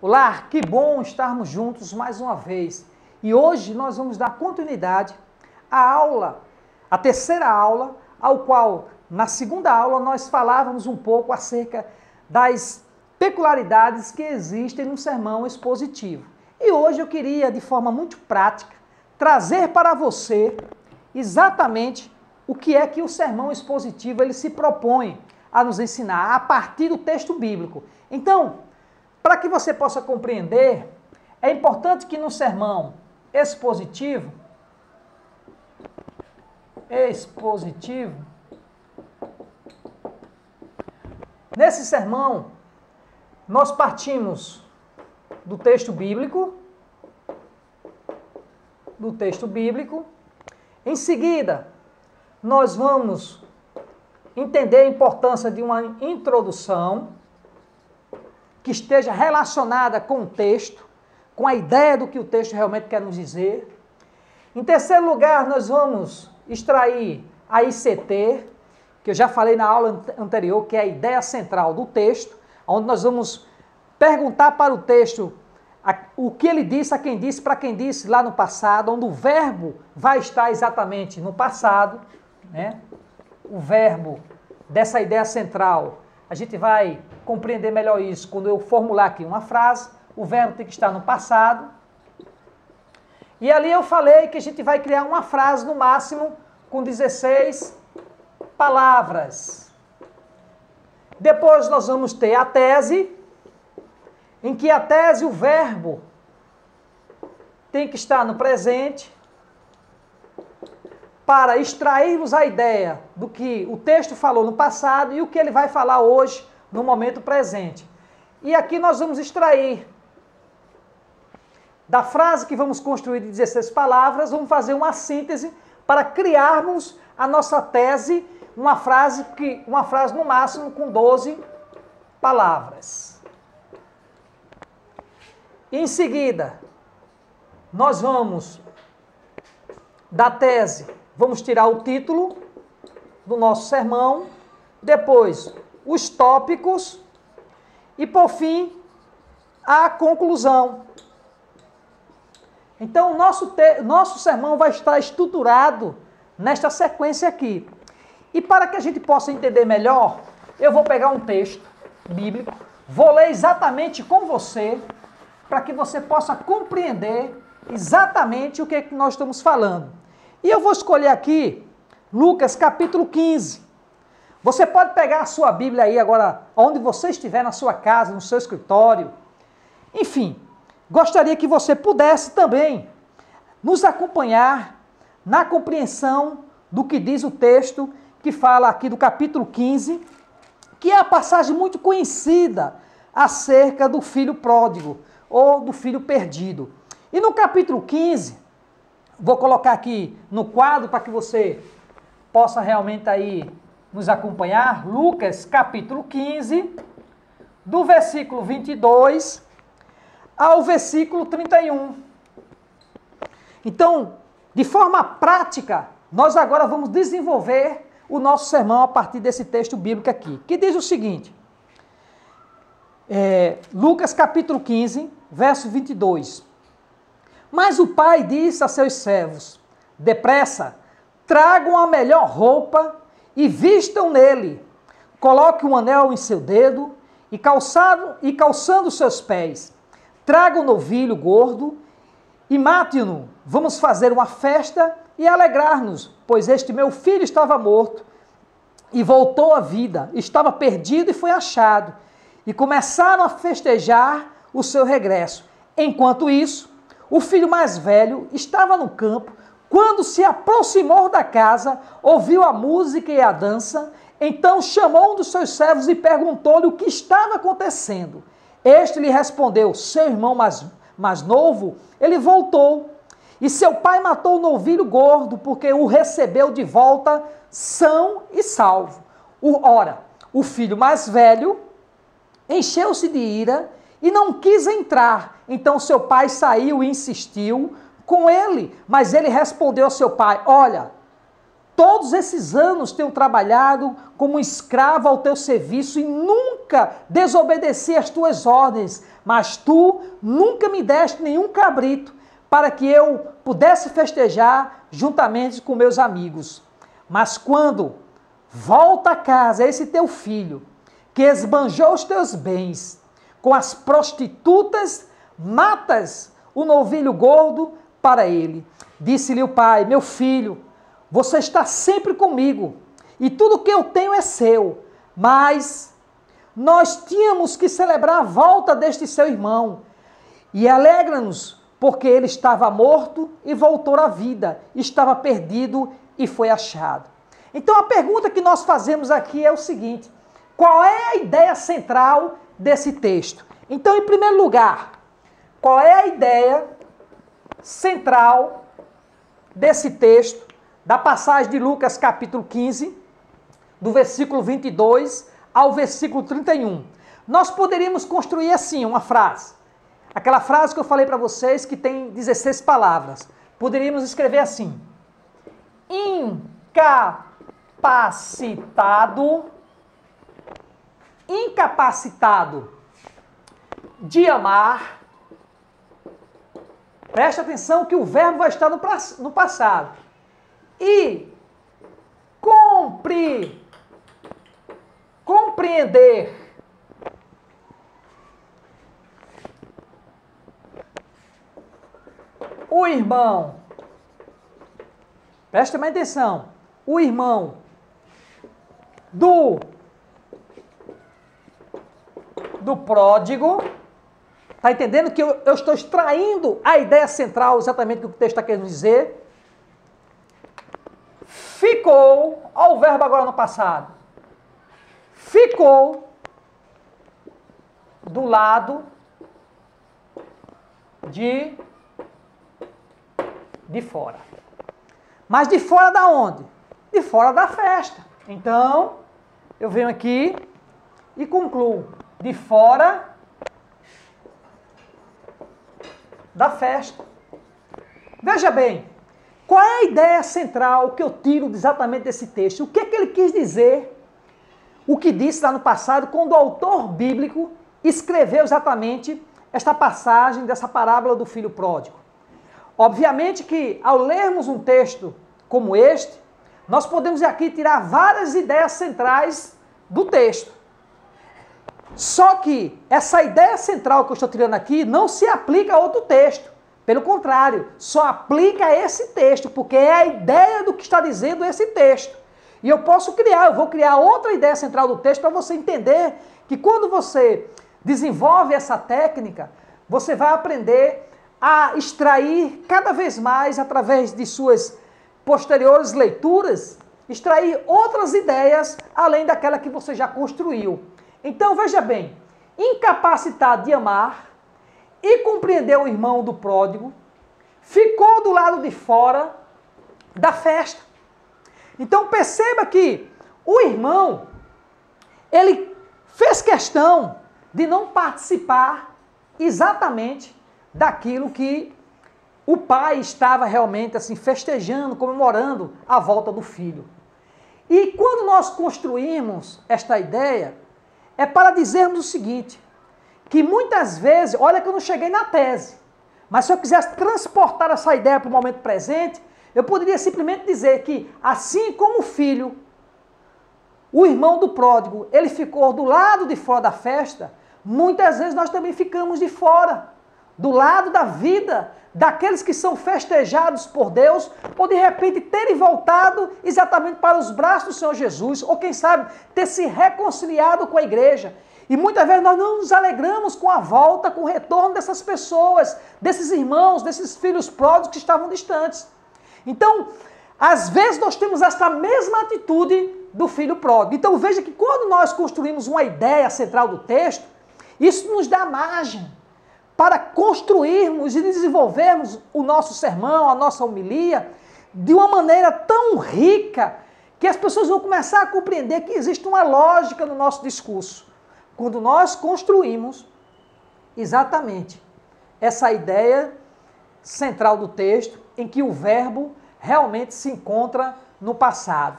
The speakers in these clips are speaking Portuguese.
Olá, que bom estarmos juntos mais uma vez. E hoje nós vamos dar continuidade à aula, a terceira aula, ao qual na segunda aula nós falávamos um pouco acerca das peculiaridades que existem no sermão expositivo. E hoje eu queria, de forma muito prática, trazer para você exatamente o que é que o sermão expositivo ele se propõe a nos ensinar a partir do texto bíblico. Então, para que você possa compreender, é importante que no sermão expositivo, expositivo, nesse sermão, nós partimos do texto bíblico, do texto bíblico, em seguida, nós vamos entender a importância de uma introdução, que esteja relacionada com o texto, com a ideia do que o texto realmente quer nos dizer. Em terceiro lugar, nós vamos extrair a ICT, que eu já falei na aula anterior, que é a ideia central do texto, onde nós vamos perguntar para o texto o que ele disse a quem disse, para quem disse lá no passado, onde o verbo vai estar exatamente no passado, né? O verbo dessa ideia central a gente vai compreender melhor isso quando eu formular aqui uma frase. O verbo tem que estar no passado. E ali eu falei que a gente vai criar uma frase no máximo com 16 palavras. Depois nós vamos ter a tese, em que a tese, o verbo, tem que estar no presente para extrairmos a ideia do que o texto falou no passado e o que ele vai falar hoje, no momento presente. E aqui nós vamos extrair da frase que vamos construir de 16 palavras, vamos fazer uma síntese para criarmos a nossa tese, uma frase que uma frase no máximo com 12 palavras. Em seguida, nós vamos da tese vamos tirar o título do nosso sermão, depois os tópicos e, por fim, a conclusão. Então, nosso, nosso sermão vai estar estruturado nesta sequência aqui. E para que a gente possa entender melhor, eu vou pegar um texto bíblico, vou ler exatamente com você, para que você possa compreender exatamente o que, é que nós estamos falando. E eu vou escolher aqui Lucas capítulo 15. Você pode pegar a sua Bíblia aí agora, onde você estiver, na sua casa, no seu escritório. Enfim, gostaria que você pudesse também nos acompanhar na compreensão do que diz o texto que fala aqui do capítulo 15, que é a passagem muito conhecida acerca do filho pródigo ou do filho perdido. E no capítulo 15, Vou colocar aqui no quadro para que você possa realmente aí nos acompanhar. Lucas capítulo 15, do versículo 22 ao versículo 31. Então, de forma prática, nós agora vamos desenvolver o nosso sermão a partir desse texto bíblico aqui, que diz o seguinte: é, Lucas capítulo 15, verso 22. Mas o pai disse a seus servos: Depressa, tragam a melhor roupa e vistam nele. Coloque um anel em seu dedo e calçado e calçando seus pés. Traga um novilho gordo e mate-no. Vamos fazer uma festa e alegrar-nos, pois este meu filho estava morto e voltou à vida, estava perdido e foi achado. E começaram a festejar o seu regresso. Enquanto isso, o filho mais velho estava no campo. Quando se aproximou da casa, ouviu a música e a dança. Então chamou um dos seus servos e perguntou-lhe o que estava acontecendo. Este lhe respondeu: Seu irmão mais, mais novo, ele voltou. E seu pai matou o novilho gordo, porque o recebeu de volta são e salvo. Ora, o filho mais velho encheu-se de ira e não quis entrar. Então seu pai saiu e insistiu com ele, mas ele respondeu ao seu pai: Olha, todos esses anos tenho trabalhado como escravo ao teu serviço e nunca desobedeci às tuas ordens, mas tu nunca me deste nenhum cabrito para que eu pudesse festejar juntamente com meus amigos. Mas quando volta a casa esse teu filho, que esbanjou os teus bens com as prostitutas, matas o novilho gordo para ele. Disse-lhe o pai: Meu filho, você está sempre comigo e tudo que eu tenho é seu. Mas nós tínhamos que celebrar a volta deste seu irmão e alegra-nos, porque ele estava morto e voltou à vida, estava perdido e foi achado. Então a pergunta que nós fazemos aqui é o seguinte: qual é a ideia central desse texto? Então, em primeiro lugar, qual é a ideia central desse texto da passagem de Lucas capítulo 15, do versículo 22 ao versículo 31. Nós poderíamos construir assim uma frase. Aquela frase que eu falei para vocês que tem 16 palavras. Poderíamos escrever assim: incapacitado incapacitado de amar. Preste atenção que o verbo vai estar no passado e compre, compreender. O irmão, preste mais atenção, o irmão do do pródigo, está entendendo que eu, eu estou extraindo a ideia central exatamente do que o texto está querendo dizer? ficou, olha o verbo agora no passado, ficou do lado de de fora. Mas de fora da onde? De fora da festa. Então, eu venho aqui e concluo de fora da festa. Veja bem, qual é a ideia central que eu tiro exatamente desse texto? O que é que ele quis dizer? O que disse lá no passado, quando o autor bíblico escreveu exatamente esta passagem dessa parábola do filho pródigo. Obviamente que ao lermos um texto como este, nós podemos aqui tirar várias ideias centrais do texto. Só que essa ideia central que eu estou tirando aqui não se aplica a outro texto. Pelo contrário, só aplica esse texto, porque é a ideia do que está dizendo esse texto. E eu posso criar, eu vou criar outra ideia central do texto para você entender que quando você desenvolve essa técnica, você vai aprender a extrair cada vez mais, através de suas posteriores leituras, extrair outras ideias além daquela que você já construiu. Então veja bem, incapacitado de amar e compreendeu o irmão do pródigo, ficou do lado de fora da festa. Então perceba que o irmão, ele fez questão de não participar exatamente daquilo que o pai estava realmente assim festejando, comemorando a volta do filho. E quando nós construímos esta ideia, é para dizermos o seguinte: que muitas vezes, olha que eu não cheguei na tese, mas se eu quisesse transportar essa ideia para o momento presente, eu poderia simplesmente dizer que, assim como o filho, o irmão do pródigo, ele ficou do lado de fora da festa, muitas vezes nós também ficamos de fora, do lado da vida daqueles que são festejados por Deus, ou de repente terem voltado exatamente para os braços do Senhor Jesus, ou quem sabe ter se reconciliado com a igreja. E muitas vezes nós não nos alegramos com a volta, com o retorno dessas pessoas, desses irmãos, desses filhos pródigos que estavam distantes. Então, às vezes nós temos esta mesma atitude do filho pródigo. Então veja que quando nós construímos uma ideia central do texto, isso nos dá margem para construirmos e desenvolvermos o nosso sermão, a nossa homilia, de uma maneira tão rica que as pessoas vão começar a compreender que existe uma lógica no nosso discurso quando nós construímos exatamente essa ideia central do texto, em que o verbo realmente se encontra no passado.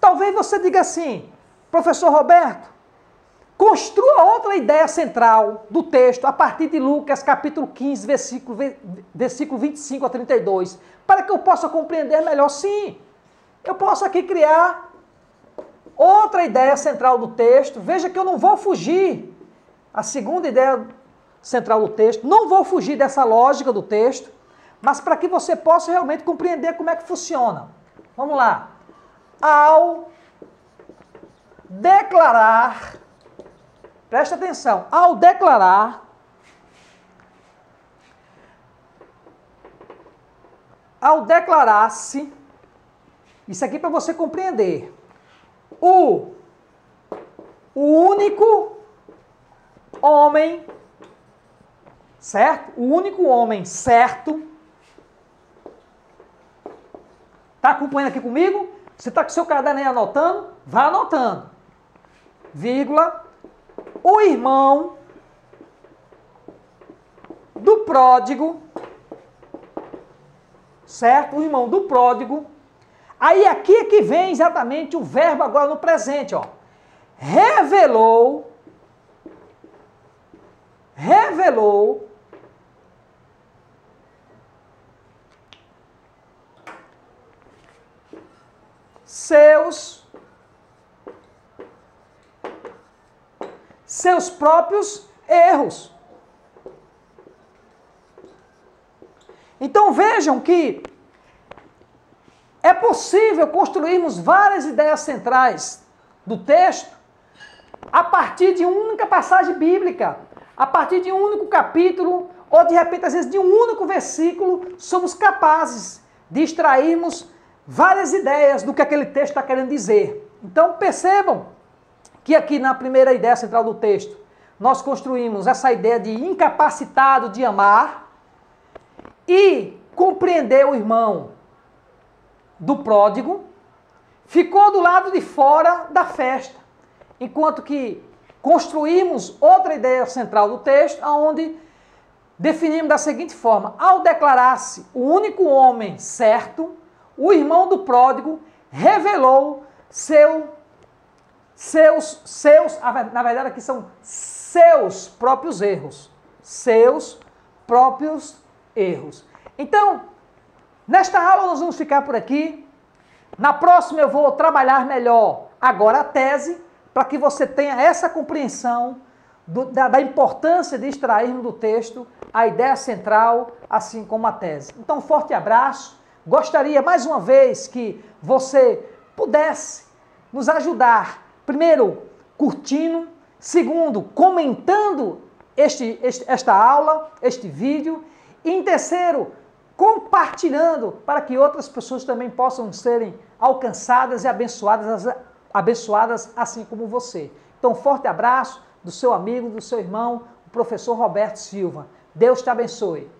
Talvez você diga assim, professor Roberto, construa outra ideia central do texto a partir de Lucas capítulo 15, versículo, versículo 25 a 32, para que eu possa compreender melhor. Sim, eu posso aqui criar outra ideia central do texto. Veja que eu não vou fugir. A segunda ideia central do texto, não vou fugir dessa lógica do texto, mas para que você possa realmente compreender como é que funciona. Vamos lá. Ao declarar, presta atenção, ao declarar, ao declarar-se, isso aqui para você compreender, o, o único homem, certo? O único homem certo. Está acompanhando aqui comigo? Você está com seu caderno aí anotando? Vá anotando. Vírgula. O irmão do pródigo, certo? O irmão do pródigo. Aí aqui é que vem exatamente o verbo agora no presente, ó. Revelou revelou seus seus próprios erros. Então vejam que é possível construirmos várias ideias centrais do texto a partir de uma única passagem bíblica a partir de um único capítulo, ou de repente, às vezes, de um único versículo, somos capazes de extrairmos várias ideias do que aquele texto está querendo dizer. Então, percebam que aqui na primeira ideia central do texto, nós construímos essa ideia de incapacitado de amar e compreender o irmão do pródigo, ficou do lado de fora da festa, enquanto que construímos outra ideia central do texto, onde definimos da seguinte forma: ao declarar-se o único homem certo, o irmão do pródigo revelou seu, seus, seus, na verdade aqui são seus próprios erros, seus próprios erros. Então, nesta aula nós vamos ficar por aqui. Na próxima eu vou trabalhar melhor agora a tese para que você tenha essa compreensão do, da, da, importância de extrairmos do texto a ideia central, assim como a tese. Então, um forte abraço. Gostaria mais uma vez que você pudesse nos ajudar, primeiro, curtindo, segundo, comentando este, este, esta aula, este vídeo, e em terceiro, compartilhando para que outras pessoas também possam serem alcançadas e abençoadas abençoadas assim como você. Então, forte abraço do seu amigo, do seu irmão, o professor Roberto Silva. Deus te abençoe.